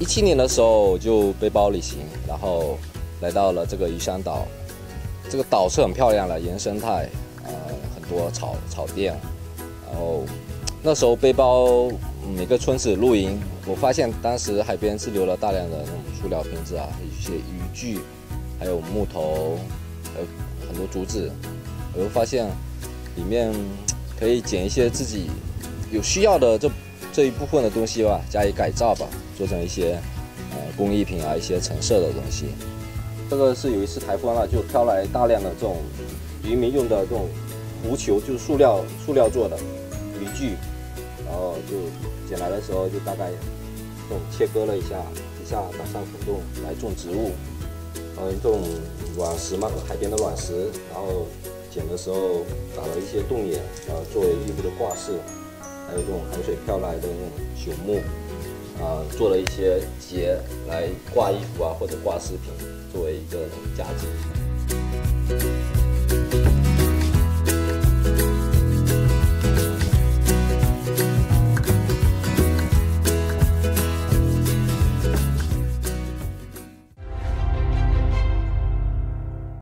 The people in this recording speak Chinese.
一七年的时候就背包旅行，然后来到了这个鱼山岛。这个岛是很漂亮的，原生态，呃，很多草草甸。然后那时候背包每个村子露营，我发现当时海边是留了大量的那种塑料瓶子啊，一些渔具，还有木头，还有很多竹子。我又发现里面可以捡一些自己有需要的这这一部分的东西吧，加以改造吧，做成一些呃工艺品啊，一些成色的东西。这个是有一次台风了，就飘来大量的这种渔民用的这种浮球，就是塑料塑料做的渔具，然后就捡来的时候就大概这种切割了一下，底下打上土洞来种植物，然后这种卵石嘛，海边的卵石，然后捡的时候打了一些洞眼，呃，作为衣服的挂饰，还有这种海水飘来的那种朽木。啊，做了一些结来挂衣服啊，或者挂饰品，作为一个夹子。